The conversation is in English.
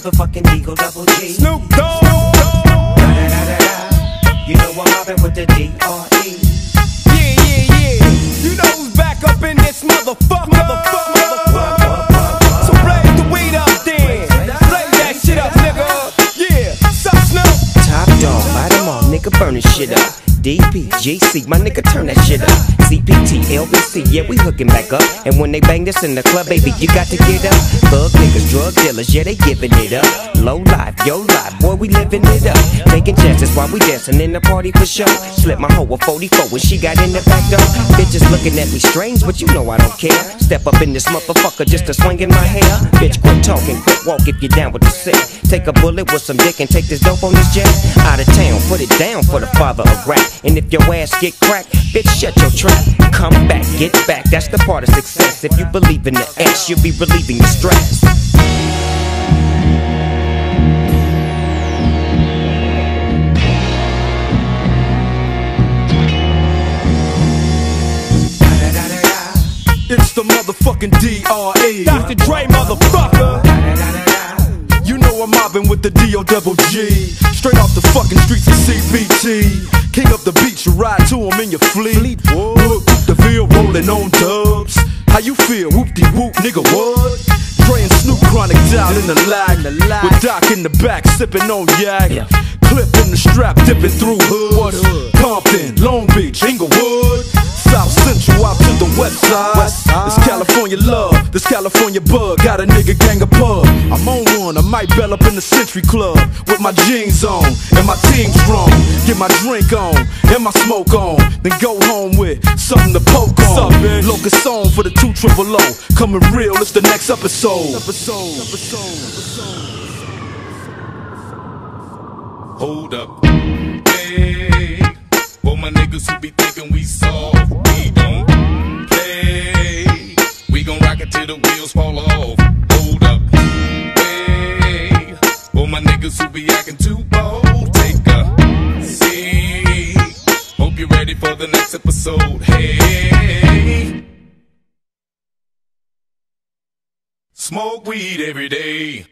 motherfucking Eagle Double G. Snoop Dogg. You know I'm mobbing with the D.R.E. Yeah, yeah, yeah. You know who's back up in this motherfucker. Motherfucker, motherfucker. So blaze the weed up then. Blaze that shit up, nigga. Yeah. Sup, Snoop? Top dog, light 'em all, nigga, burning shit up. DP, my nigga, turn that shit up. CPT, LBC, yeah, we hooking back up. And when they bang this in the club, baby, you got to get up. Thug niggas, drug dealers, yeah, they giving it up. Low life, yo life, boy, we living it up. Taking chances while we dancing in the party for sure. Slip my hoe a 44 when she got in the back door. Bitches looking at me strange, but you know I don't care. Step up in this motherfucker just to swing in my hair. Bitch, quit talking, quit walk if you're down with the sick. Take a bullet with some dick and take this dope on this jet. Out of town, put it down for the father of rap. And if your ass get cracked, bitch, shut your trap. Come back, get back, that's the part of success. If you believe in the ass, you'll be relieving the stress. It's the motherfucking D.R.E. Dr. mobbing with the D.O. double G. Straight off the fucking streets of CBT. King of the beach, you ride to him in your fleet. Look, the Ville rolling on dubs. How you feel? Whoop de whoop, nigga, what? Dre and Snoop Chronic down in the lag. With Doc in the back, sipping on yak. Clip in the strap, dipping through hood. Compton, Long Beach, Inglewood. South Central out to the west side. This California love, this California bug. Got a nigga gang of pub. I'm on one, I might bell up in the Century Club with my jeans on and my team strong. Get my drink on and my smoke on, then go home with something to poke on. Locus song for the two triple O. Coming real, it's the next episode. Episode, episode, episode. Hold up. Hey, for my niggas who be thinking we soft, It till the wheels fall off. Hold up. Hey, for my niggas who be acting too bold, take a seat. Hope you're ready for the next episode. Hey, smoke weed every day.